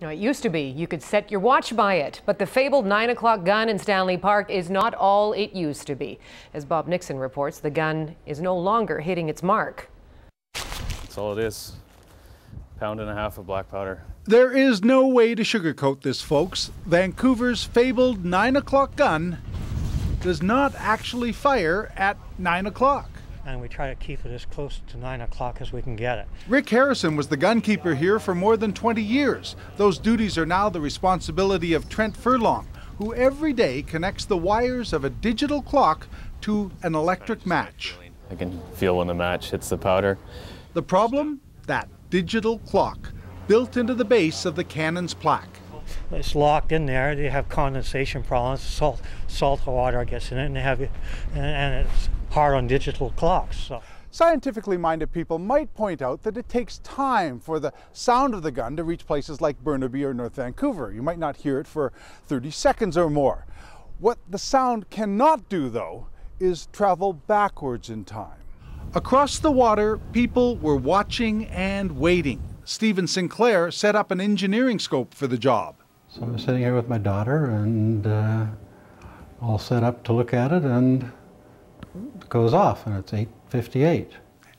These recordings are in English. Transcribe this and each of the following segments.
Now, it used to be you could set your watch by it, but the fabled 9 o'clock gun in Stanley Park is not all it used to be. As Bob Nixon reports, the gun is no longer hitting its mark. That's all it is. Pound and a half of black powder. There is no way to sugarcoat this, folks. Vancouver's fabled 9 o'clock gun does not actually fire at 9 o'clock and we try to keep it as close to 9 o'clock as we can get it. Rick Harrison was the gunkeeper here for more than 20 years. Those duties are now the responsibility of Trent Furlong, who every day connects the wires of a digital clock to an electric match. I can feel when the match hits the powder. The problem? That digital clock built into the base of the cannon's plaque. It's locked in there. They have condensation problems. Salt, salt water gets in it, and they have, and, and it's hard on digital clocks. So. Scientifically minded people might point out that it takes time for the sound of the gun to reach places like Burnaby or North Vancouver. You might not hear it for 30 seconds or more. What the sound cannot do, though, is travel backwards in time. Across the water, people were watching and waiting. Stephen Sinclair set up an engineering scope for the job. So I'm sitting here with my daughter and uh, all set up to look at it, and goes off and it's 8.58.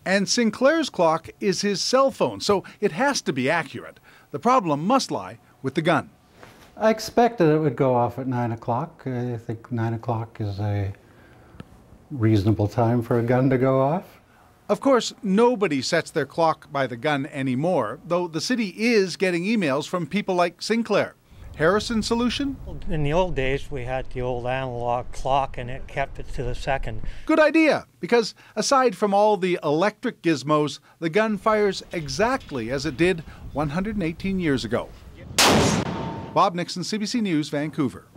And Sinclair's clock is his cell phone, so it has to be accurate. The problem must lie with the gun. I expected it would go off at 9 o'clock. I think 9 o'clock is a reasonable time for a gun to go off. Of course, nobody sets their clock by the gun anymore, though the city is getting emails from people like Sinclair. Harrison solution? In the old days, we had the old analog clock and it kept it to the second. Good idea, because aside from all the electric gizmos, the gun fires exactly as it did 118 years ago. Bob Nixon, CBC News, Vancouver.